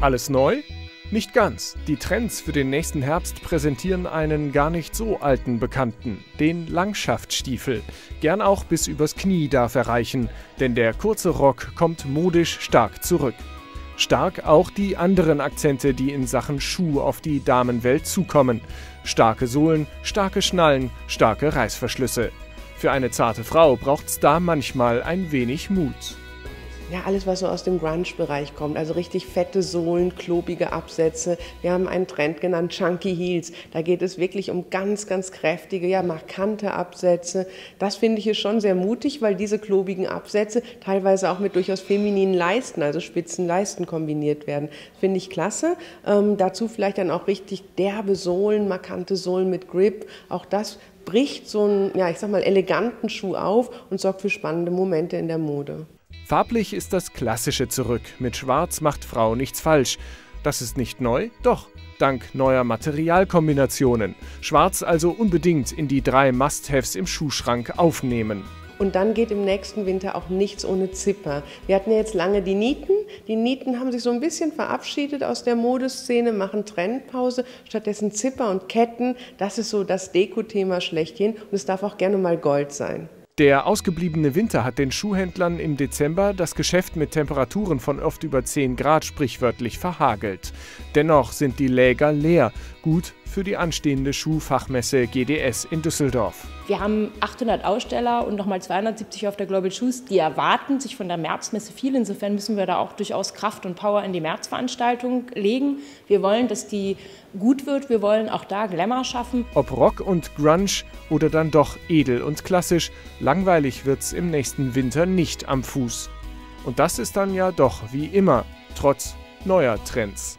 Alles neu? Nicht ganz. Die Trends für den nächsten Herbst präsentieren einen gar nicht so alten Bekannten, den Langschaftsstiefel. Gern auch bis übers Knie darf er reichen, denn der kurze Rock kommt modisch stark zurück. Stark auch die anderen Akzente, die in Sachen Schuh auf die Damenwelt zukommen. Starke Sohlen, starke Schnallen, starke Reißverschlüsse. Für eine zarte Frau braucht's da manchmal ein wenig Mut ja, alles, was so aus dem Grunge-Bereich kommt. Also richtig fette Sohlen, klobige Absätze. Wir haben einen Trend genannt Chunky Heels. Da geht es wirklich um ganz, ganz kräftige, ja, markante Absätze. Das finde ich ist schon sehr mutig, weil diese klobigen Absätze teilweise auch mit durchaus femininen Leisten, also spitzen Leisten kombiniert werden. Finde ich klasse. Ähm, dazu vielleicht dann auch richtig derbe Sohlen, markante Sohlen mit Grip. Auch das bricht so einen, ja, ich sag mal, eleganten Schuh auf und sorgt für spannende Momente in der Mode. Farblich ist das Klassische zurück. Mit Schwarz macht Frau nichts falsch. Das ist nicht neu? Doch, dank neuer Materialkombinationen. Schwarz also unbedingt in die drei Must-Haves im Schuhschrank aufnehmen. Und dann geht im nächsten Winter auch nichts ohne Zipper. Wir hatten ja jetzt lange die Nieten. Die Nieten haben sich so ein bisschen verabschiedet aus der Modeszene, machen Trendpause. Stattdessen Zipper und Ketten. Das ist so das Deko-Thema schlechthin. Und es darf auch gerne mal Gold sein. Der ausgebliebene Winter hat den Schuhhändlern im Dezember das Geschäft mit Temperaturen von oft über 10 Grad sprichwörtlich verhagelt. Dennoch sind die Läger leer, gut für die anstehende Schuhfachmesse GDS in Düsseldorf. Wir haben 800 Aussteller und nochmal 270 auf der Global Shoes, die erwarten sich von der Märzmesse viel. Insofern müssen wir da auch durchaus Kraft und Power in die Märzveranstaltung legen. Wir wollen, dass die gut wird. Wir wollen auch da Glamour schaffen. Ob Rock und Grunge oder dann doch edel und klassisch, langweilig wird's im nächsten Winter nicht am Fuß. Und das ist dann ja doch wie immer, trotz neuer Trends.